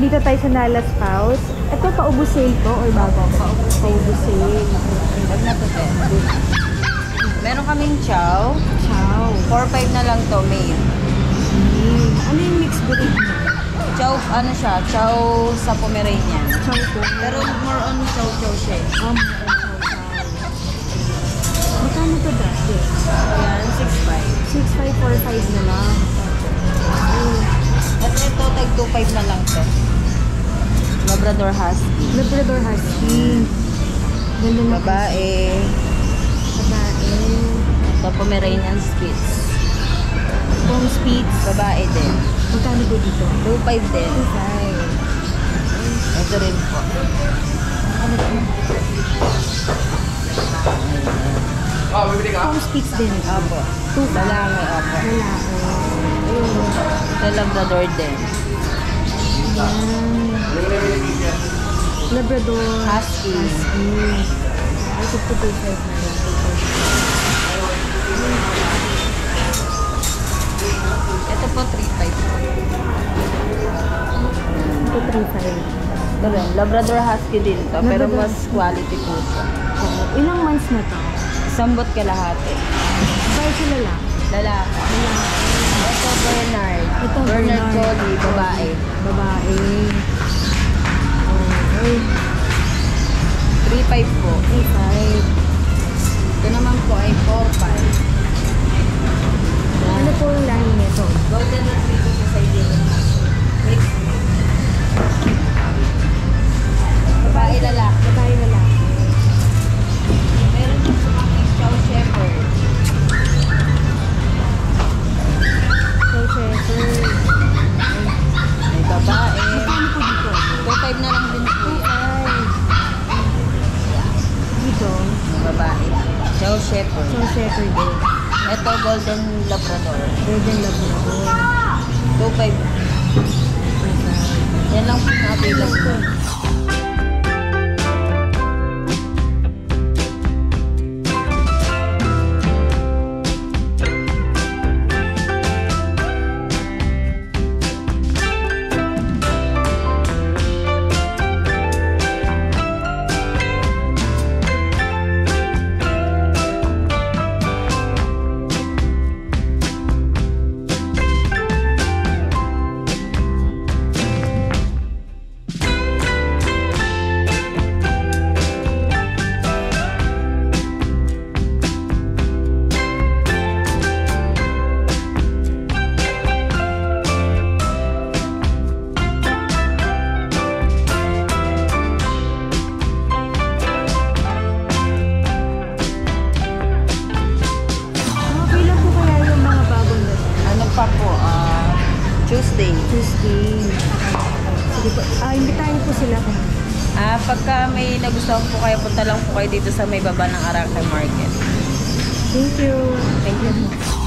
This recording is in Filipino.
nandito tayo sa Nalas House. Ito, paubos sale to or bago? Paubos sale. Huwag na to, te. Meron kaming chow. Ciao. 4-5 na lang to, made. Mm. Ano yung mixed breed mo? Chow, ano siya? Chow sa Pomeranian. Ciao po. Pero more on chow chow siya. Um. Magkano to dati? Yan, 6-5. 6545 na lang. At ito, tag 2-5 na lang to. Labrador Husky. Labrador Husky. Ganda na. Babae. Babae. Ito, Pomeranian Spitz. Pong Spitz. Babae din. Magkano po dito? 2-5 din. 25. Ito rin po. Ano to? Pong Spitz din. Opo. 25. Lalaki, opo. Lalaki. Ito, Labrador din. Yan. Labrador. Husky. Husky. Ay, 52.5 na lang. Ito po, 3-5. Ito 3.5. Ito rin, Labrador Husky din to, pero Labrador. mas quality po siya. Oo. Ilang months na to? Isang bot kalahati. Babae sila lang. Lalaki. Ito, Bernard. Ito, Bernard Collie, babae. Babae. Okay. 3-5 po. 3.5. Ito naman po ay 4-5. Ano po yung lahi nito? Golden Retriever sa Siberian. Mix. Chow Shepherd. So, shepherd din. Ito, Golden Labrador. Golden Labrador. 2-5. Yan lang po na available. Pa po? ah Tuesday. Tuesday. Sige po. Ah, imbitahin po sila kung Ah, pagka may nagustuhan po kayo, punta lang po kayo dito sa may baba ng Arangke Market. Thank you. Thank you.